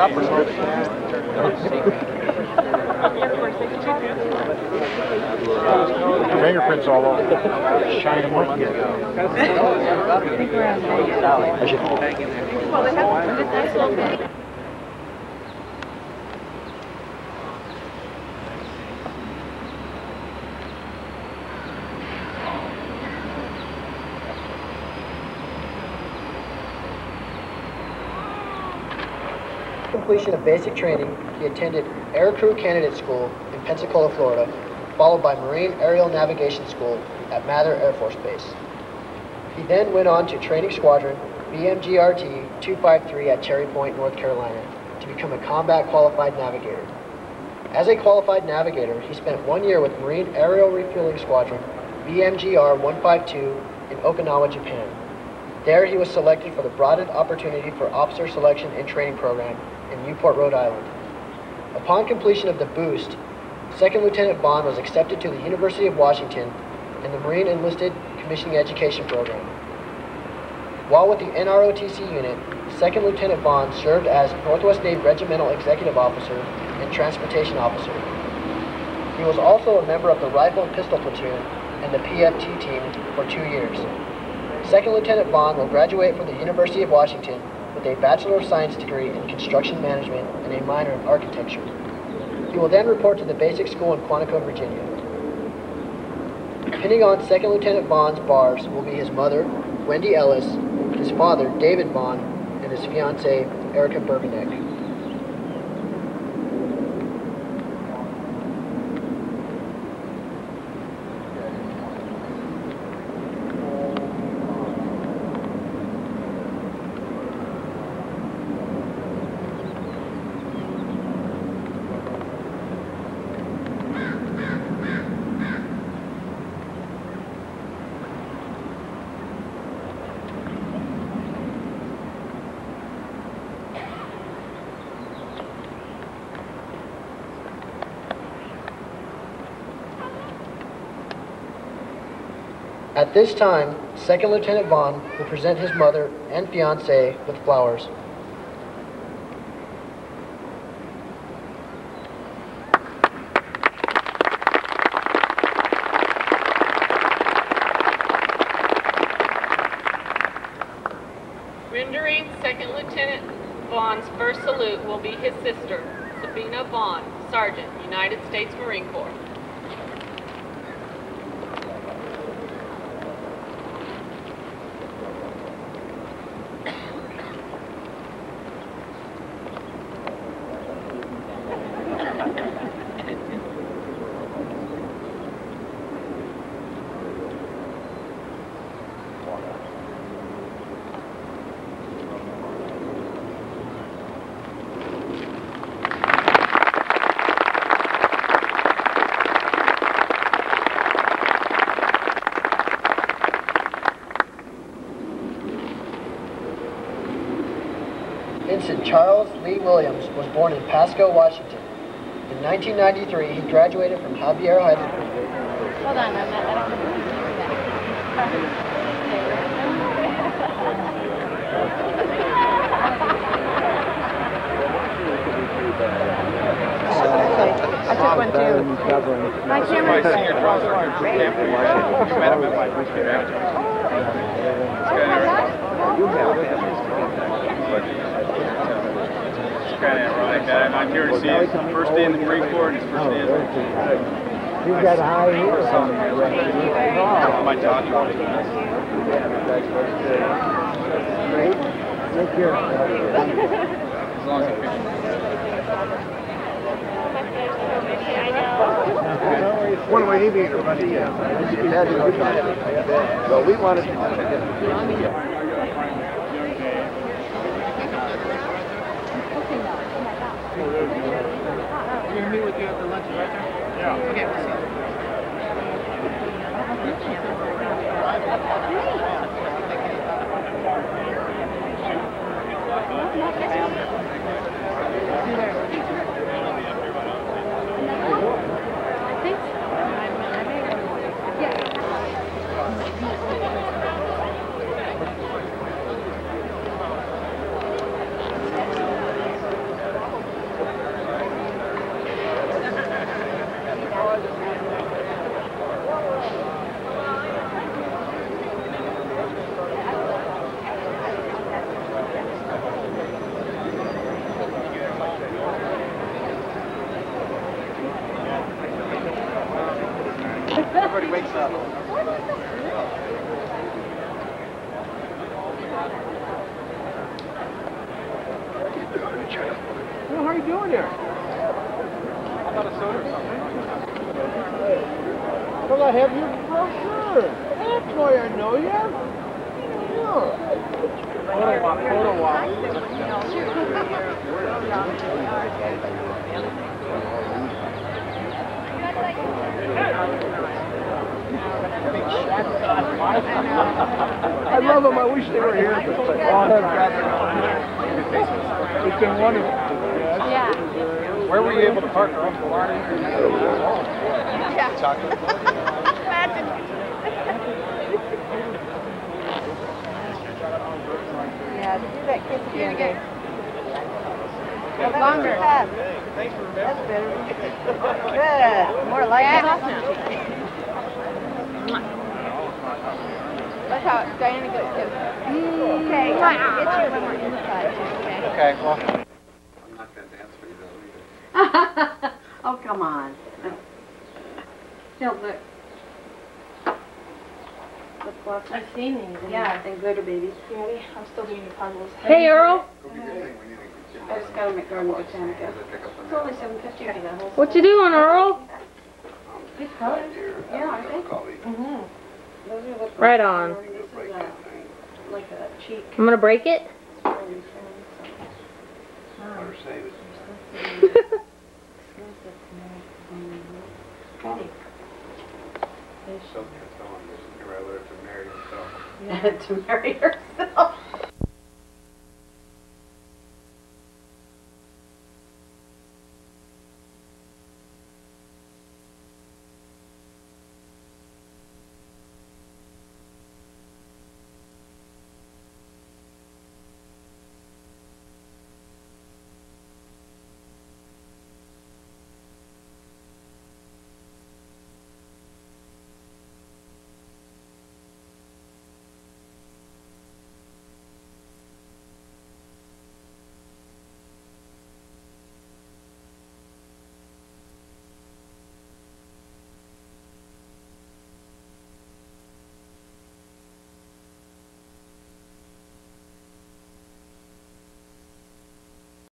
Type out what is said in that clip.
Got promoted. Fingerprints all over. Shine them up here. Well, they have this nice little completion of basic training, he attended Air Crew Candidate School in Pensacola, Florida, followed by Marine Aerial Navigation School at Mather Air Force Base. He then went on to Training Squadron VMGRT 253 at Cherry Point, North Carolina, to become a combat qualified navigator. As a qualified navigator, he spent one year with Marine Aerial Refueling Squadron VMGR 152 in Okinawa, Japan. There, he was selected for the broadened opportunity for officer selection and training program in Newport, Rhode Island. Upon completion of the boost, Second Lieutenant Vaughan was accepted to the University of Washington in the Marine Enlisted Commissioning Education Program. While with the NROTC unit, Second Lieutenant Vaughan served as Northwest Navy Regimental Executive Officer and Transportation Officer. He was also a member of the Rifle and Pistol Platoon and the PFT team for two years. Second Lieutenant Vaughan will graduate from the University of Washington with a Bachelor of Science degree in Construction Management and a minor in Architecture. He will then report to the basic school in Quantico, Virginia. Pinning on Second Lieutenant Vaughan's bars will be his mother, Wendy Ellis, his father, David Vaughan, and his fiancee, Erica Burbanek. At this time, Second Lieutenant Vaughan will present his mother and fiancee with flowers. Rendering Second Lieutenant Vaughan's first salute will be his sister, Sabina Vaughan, Sergeant, United States Marine Corps. Charles Lee Williams was born in Pasco, Washington. In 1993, he graduated from Javier High School. Hold on, I'm not, I don't remember I took one too. My camera. Senior trial sergeant crew camp in Washington. You met him at my boot camp. It's kind of ironic that I'm here to see his first day in the Marine Corps and his first day in the You've got a high heel. My daughter. Take care. As long as One way he being everybody, yeah. So we wanted to. The lunch is right there? Yeah. Okay, we'll see. See you there. He wakes up. Well, how are you doing here? I thought a soda or something. Well, I have your brochure. That's why I know you. Yeah. Photo walk, photo walk. I love them. I wish they were here. But it's a long time. It's been wonderful. Yeah. Where were you able to park her Uncle Marty? Yeah, do that kid again. Longer. That's better. Good. More like it. That's how Diana goes too. Okay, I'm gonna get you when we're inside too, okay? Okay, well. oh, come on. No, look. Look, look. I've seen these. Yeah, and glitter babies. You ready? I'm still doing the puzzles. Hey, Earl. I just got them at Garden Botanica. It's only seven fifty for the whole. What you doing, Earl? Good colors. Yeah, I think. Mm-hmm. Those are. Right on. A, like a cheek. I'm gonna break it. to marry herself.